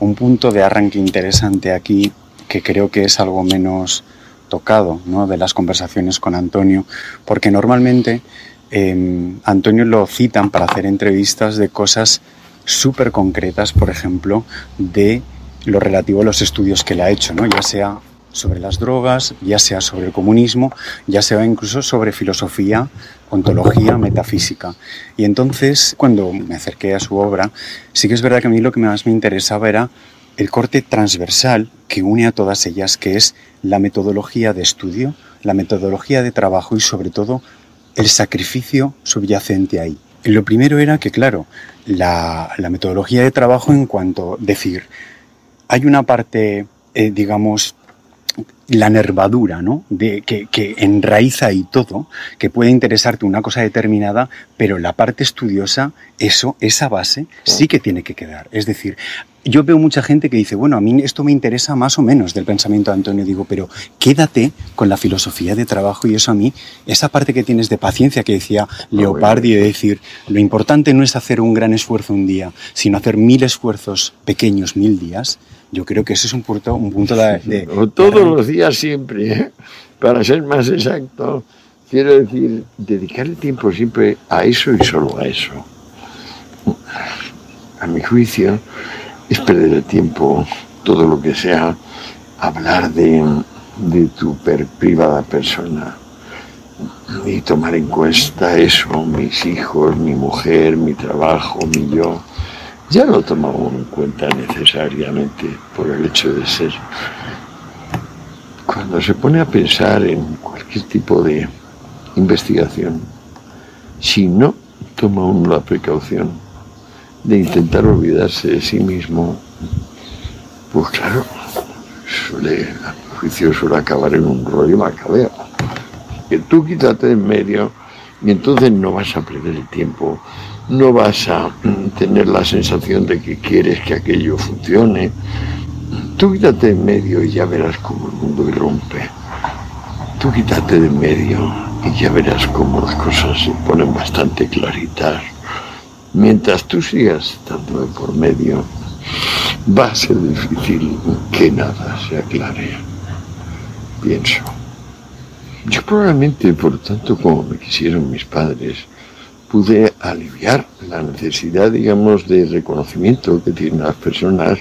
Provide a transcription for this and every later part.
un punto de arranque interesante aquí que creo que es algo menos tocado ¿no? de las conversaciones con Antonio, porque normalmente eh, Antonio lo citan para hacer entrevistas de cosas súper concretas, por ejemplo, de lo relativo a los estudios que le ha hecho, ¿no? ya sea sobre las drogas, ya sea sobre el comunismo, ya sea incluso sobre filosofía, ontología, metafísica. Y entonces, cuando me acerqué a su obra, sí que es verdad que a mí lo que más me interesaba era el corte transversal que une a todas ellas, que es la metodología de estudio, la metodología de trabajo y sobre todo el sacrificio subyacente ahí. lo primero era que, claro, la, metodología de trabajo en cuanto decir, hay una parte, eh, digamos, la nervadura, ¿no? De, que, que enraiza ahí todo, que puede interesarte una cosa determinada, pero la parte estudiosa, eso, esa base, sí que tiene que quedar. Es decir, yo veo mucha gente que dice, bueno, a mí esto me interesa más o menos del pensamiento de Antonio, digo, pero quédate con la filosofía de trabajo y eso a mí, esa parte que tienes de paciencia que decía Leopardi, de decir, lo importante no es hacer un gran esfuerzo un día, sino hacer mil esfuerzos pequeños mil días, yo creo que ese es un punto, un punto de... o todos los días siempre, ¿eh? para ser más exacto, quiero decir, dedicar el tiempo siempre a eso y solo a eso. A mi juicio, es perder el tiempo, todo lo que sea hablar de, de tu privada persona y tomar en cuenta eso, mis hijos, mi mujer, mi trabajo, mi yo. Ya lo tomamos en cuenta necesariamente por el hecho de ser. Cuando se pone a pensar en cualquier tipo de investigación, si no toma uno la precaución de intentar olvidarse de sí mismo, pues claro, suele, a mi juicio suele acabar en un rollo macabeo. Que tú quítate en medio y entonces no vas a perder el tiempo, no vas a tener la sensación de que quieres que aquello funcione. Tú quítate en medio y ya verás cómo el mundo irrumpe. Tú quítate de en medio y ya verás cómo las cosas se ponen bastante claritas. Mientras tú sigas estando por medio, va a ser difícil que nada se aclare. Pienso. Yo probablemente, por tanto, como me quisieron mis padres, pude aliviar la necesidad, digamos, de reconocimiento que tienen las personas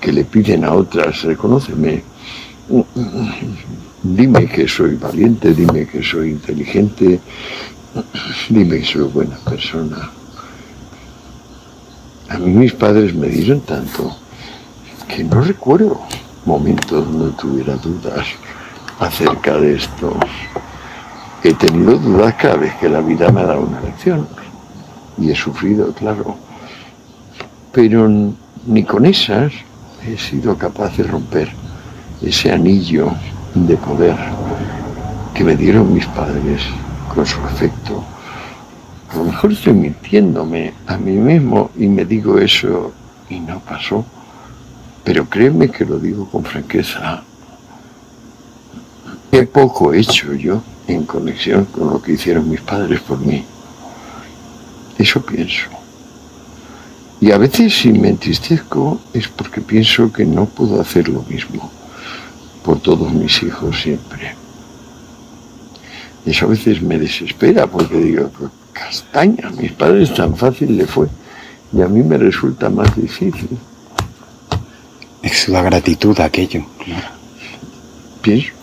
que le piden a otras, reconóceme, dime que soy valiente, dime que soy inteligente, dime que soy buena persona. A mí mis padres me dieron tanto que no recuerdo momentos donde tuviera dudas acerca de esto. He tenido dudas cada vez que la vida me ha dado una lección y he sufrido, claro. Pero ni con esas he sido capaz de romper ese anillo de poder que me dieron mis padres con su afecto a lo mejor estoy mintiéndome a mí mismo y me digo eso y no pasó. Pero créeme que lo digo con franqueza. Qué poco he hecho yo en conexión con lo que hicieron mis padres por mí. Eso pienso. Y a veces si me entristezco es porque pienso que no puedo hacer lo mismo por todos mis hijos siempre. Eso a veces me desespera porque digo, castaña. A mis padres tan fácil le fue y a mí me resulta más difícil. Es la gratitud aquello, Pienso.